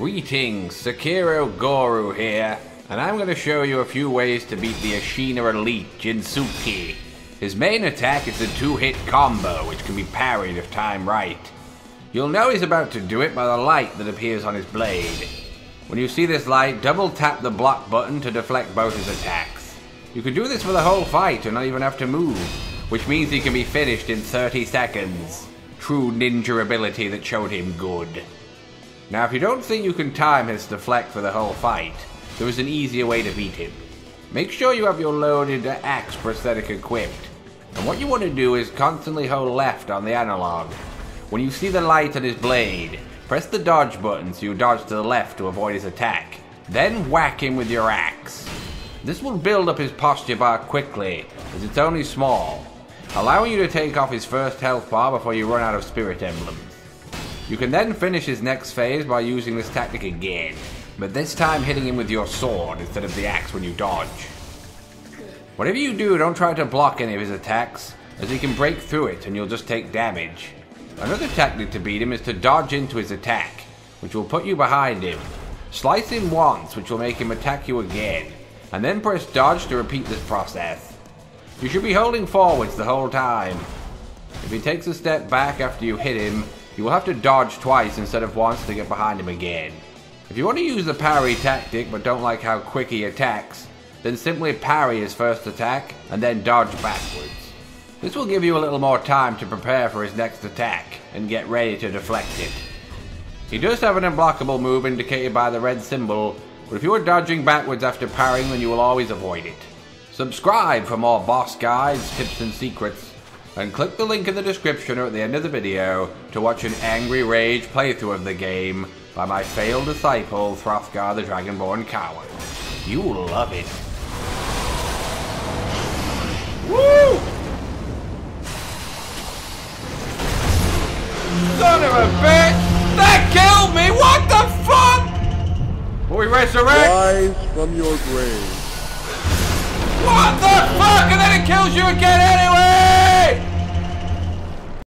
Greetings, Sekiro Guru here, and I'm going to show you a few ways to beat the Ashina Elite Jinsuke. His main attack is a two-hit combo, which can be parried if timed right. You'll know he's about to do it by the light that appears on his blade. When you see this light, double tap the block button to deflect both his attacks. You can do this for the whole fight and not even have to move, which means he can be finished in 30 seconds. True ninja ability that showed him good. Now if you don't think you can time his deflect for the whole fight, there is an easier way to beat him. Make sure you have your loaded axe prosthetic equipped. And what you want to do is constantly hold left on the analog. When you see the light on his blade, press the dodge button so you dodge to the left to avoid his attack. Then whack him with your axe. This will build up his posture bar quickly, as it's only small, allowing you to take off his first health bar before you run out of spirit emblems. You can then finish his next phase by using this tactic again, but this time hitting him with your sword instead of the axe when you dodge. Whatever you do, don't try to block any of his attacks, as he can break through it and you'll just take damage. Another tactic to beat him is to dodge into his attack, which will put you behind him. Slice him once, which will make him attack you again, and then press dodge to repeat this process. You should be holding forwards the whole time. If he takes a step back after you hit him, you will have to dodge twice instead of once to get behind him again. If you want to use the parry tactic but don't like how quick he attacks, then simply parry his first attack and then dodge backwards. This will give you a little more time to prepare for his next attack and get ready to deflect it. He does have an unblockable move indicated by the red symbol, but if you are dodging backwards after parrying then you will always avoid it. Subscribe for more boss guides, tips and secrets, and click the link in the description or at the end of the video to watch an Angry Rage playthrough of the game by my failed disciple, Throthgar the Dragonborn Coward. You will love it. Woo! Son of a bitch! That killed me! What the fuck? Will we resurrect? Rise from your grave. What the fuck?